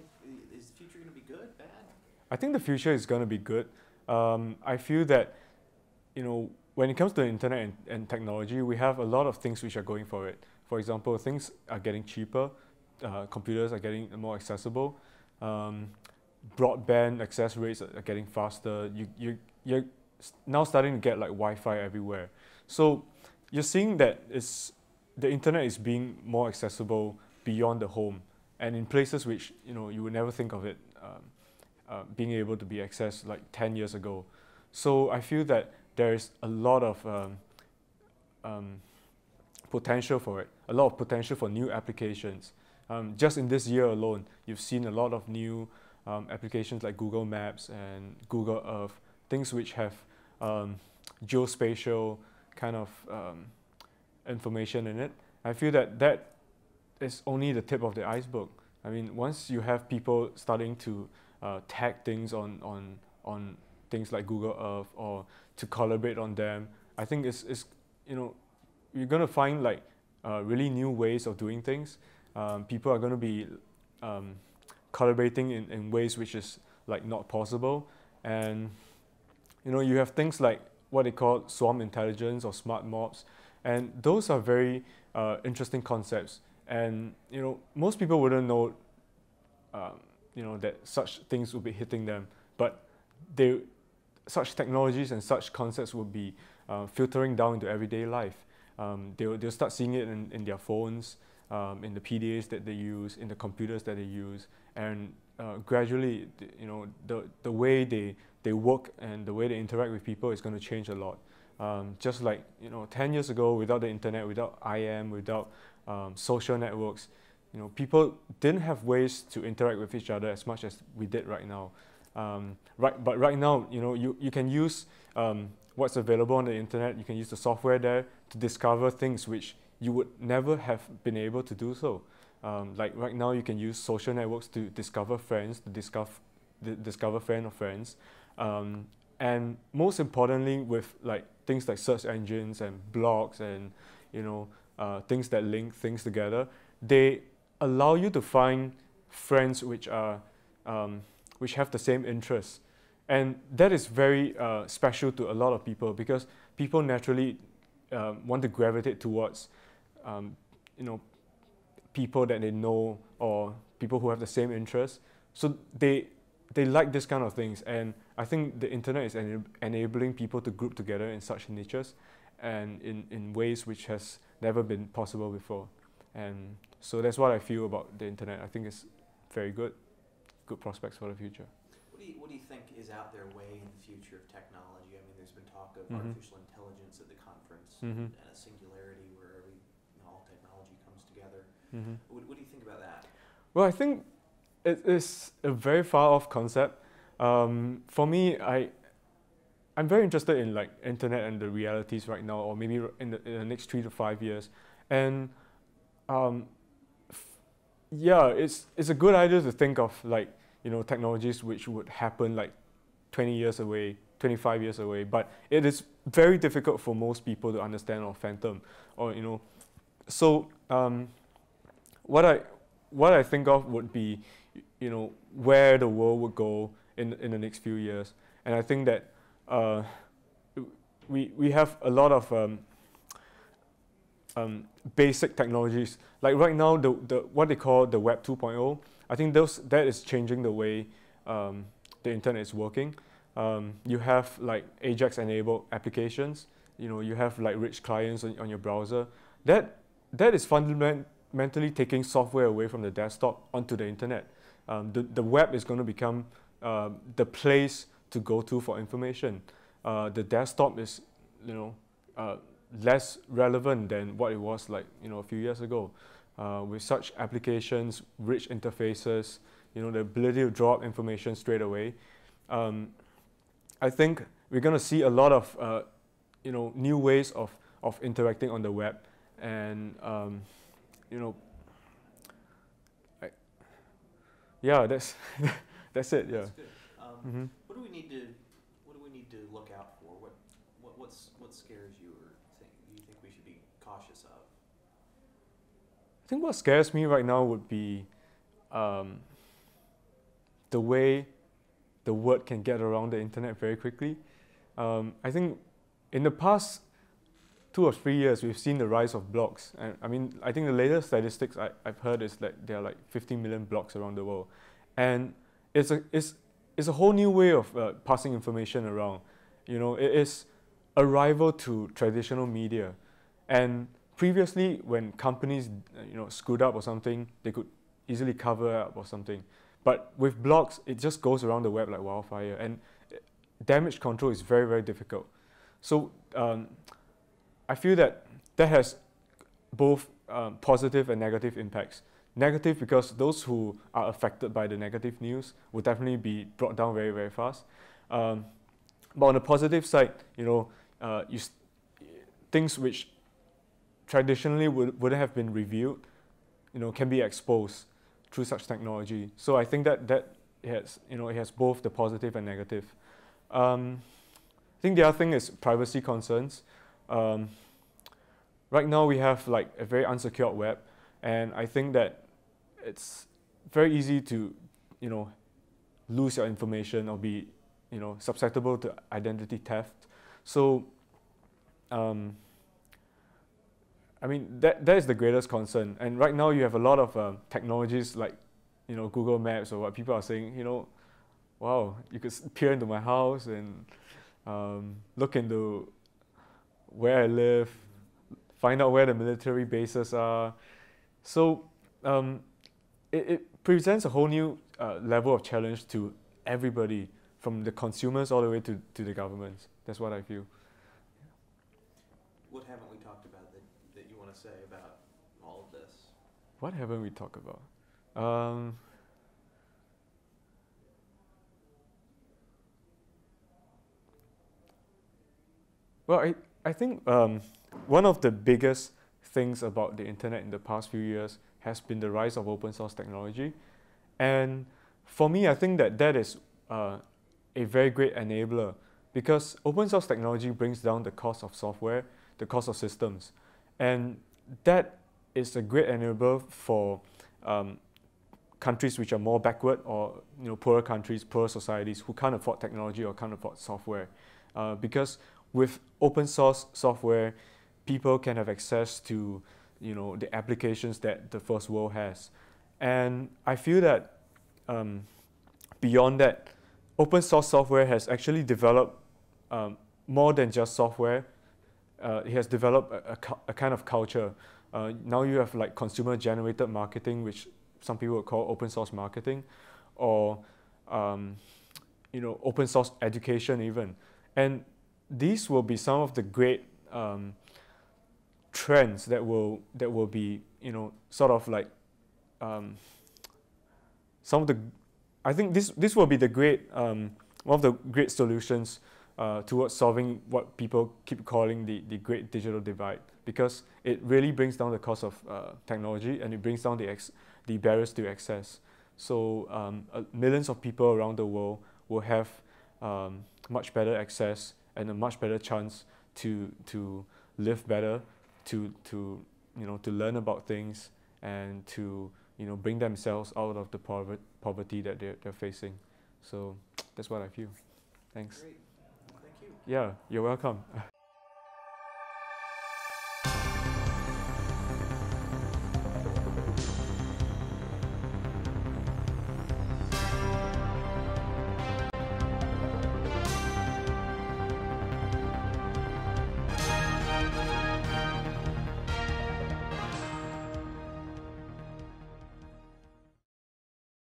think is the future going to be good, bad? I think the future is going to be good. Um, I feel that, you know, when it comes to the internet and, and, technology, we have a lot of things which are going for it. For example, things are getting cheaper, uh, computers are getting more accessible, um, broadband access rates are getting faster. You, you, you're now starting to get like Wi-Fi everywhere. So you're seeing that it's, the internet is being more accessible beyond the home and in places which you know you would never think of it um, uh, being able to be accessed like 10 years ago. So I feel that there's a lot of um, um, potential for it, a lot of potential for new applications. Um, just in this year alone, you've seen a lot of new um, applications like Google Maps and Google Earth, things which have um, geospatial kind of information in it. I feel that that is only the tip of the iceberg. I mean, once you have people starting to uh, tag things on, on, on things like Google Earth or to collaborate on them, I think it's, it's you know, you're going to find like uh, really new ways of doing things. Um, people are going to be um, collaborating in, in ways which is like not possible. And, you know, you have things like what they call swarm intelligence or smart mobs. And those are very uh, interesting concepts. And, you know, most people wouldn't know, um, you know, that such things will be hitting them. But they, such technologies and such concepts will be uh, filtering down into everyday life. Um, they'll, they'll start seeing it in, in their phones, um, in the PDAs that they use, in the computers that they use, and uh, gradually, you know, the, the way they, they work and the way they interact with people is going to change a lot. Um, just like, you know, 10 years ago, without the internet, without IM, without um, social networks, you know, people didn't have ways to interact with each other as much as we did right now. Um, right, but right now, you know, you, you can use um, what's available on the internet. You can use the software there to discover things which you would never have been able to do so. Um, like right now, you can use social networks to discover friends, to discover, discover friend of friends. Um, and most importantly, with like things like search engines and blogs and, you know, uh, things that link things together, they allow you to find friends which are um, which have the same interests. And that is very uh, special to a lot of people because people naturally um, want to gravitate towards, um, you know, people that they know or people who have the same interests. So they they like this kind of things, and I think the internet is ena enabling people to group together in such niches, and in in ways which has never been possible before. And so that's what I feel about the internet. I think it's very good good prospects for the future. What do you, what do you think is out there way in the future of technology? I mean, there's been talk of mm-hmm. artificial intelligence at the conference mm-hmm. and a singularity where every, you know, all technology comes together. Mm-hmm. What, what, do you think about that? Well, I think it is a very far off concept. Um, for me, I I'm very interested in like internet and the realities right now, or maybe in the, in the next three to five years, and um, yeah, it's it's a good idea to think of like you know, technologies which would happen like 20 years away, 25 years away. But it is very difficult for most people to understand or phantom, or you know. So um, what I what I think of would be, you know, where the world would go in in the next few years, and I think that uh, we we have a lot of um, um, basic technologies. Like right now, the, the what they call the Web 2.0 I think those, that is changing the way um, the internet is working. Um, you have like Ajax-enabled applications. You know, you have like rich clients on, on your browser. That that is fundamentally taking software away from the desktop onto the internet. Um, the, the web is going to become uh, the place to go to for information. Uh, the desktop is, you know, uh, less relevant than what it was like, you know, a few years ago uh, with such applications, rich interfaces, you know, the ability to draw up information straight away. Um, I think we're going to see a lot of, uh, you know, new ways of, of interacting on the web. And, um, you know, I, yeah, that's, that's it, yeah. That's um, mm -hmm. What do we need to, what do we need to look out for? What, what, what's, what scares you or think, you think we should be cautious of? I think what scares me right now would be um, the way the word can get around the internet very quickly. Um, I think in the past two or three years, we've seen the rise of blogs. And I mean, I think the latest statistics I, have heard is that there are like 15 million blogs around the world. And it's a, it's, it's a whole new way of uh, passing information around. You know, it is a rival to traditional media. And previously, when companies, uh, you know, screwed up or something, they could easily cover up or something. But with blogs, it just goes around the web like wildfire. And uh, damage control is very, very difficult. So um, I feel that that has both um, positive and negative impacts. Negative because those who are affected by the negative news will definitely be brought down very, very fast. Um, but on the positive side, you know, uh, you things which traditionally would, wouldn't have been revealed, you know, can be exposed through such technology. So I think that that has, you know, it has both the positive and negative. Um, I think the other thing is privacy concerns. Um, right now we have like a very unsecured web, and I think that it's very easy to, you know, lose your information or be, you know, susceptible to identity theft. So, um, I mean that that is the greatest concern. And right now you have a lot of um, technologies like, you know, Google Maps or what people are saying. You know, wow, you could peer into my house and um, look into where I live, find out where the military bases are. So um, it, it, presents a whole new uh, level of challenge to everybody, from the consumers all the way to, to the governments. That's what I feel. What haven't we talked about that, that you want to say about all of this? What haven't we talked about? Um, well, I, I think um, one of the biggest things about the internet in the past few years has been the rise of open source technology. And for me, I think that that is uh, a very great enabler because open source technology brings down the cost of software, the cost of systems. And that is a great enabler for um, countries which are more backward or you know, poorer countries, poorer societies who can't afford technology or can't afford software. Uh, because with open source software, people can have access to you know the applications that the first world has, and I feel that um, beyond that, open source software has actually developed um, more than just software. Uh, it has developed a, a, a kind of culture. Uh, now you have like consumer generated marketing, which some people would call open source marketing, or um, you know open source education even, and these will be some of the great um, trends that will that will be you know sort of like um, some of the I think this this will be the great um, one of the great solutions uh, towards solving what people keep calling the, the great digital divide because it really brings down the cost of uh, technology and it brings down the ex- the barriers to access. So um, uh, millions of people around the world will have um, much better access and a much better chance to to live better, to to you know to learn about things and to you know bring themselves out of the poverty that they're, they're facing. So that's what I feel. Thanks. Great. Thank you. Yeah, you're welcome.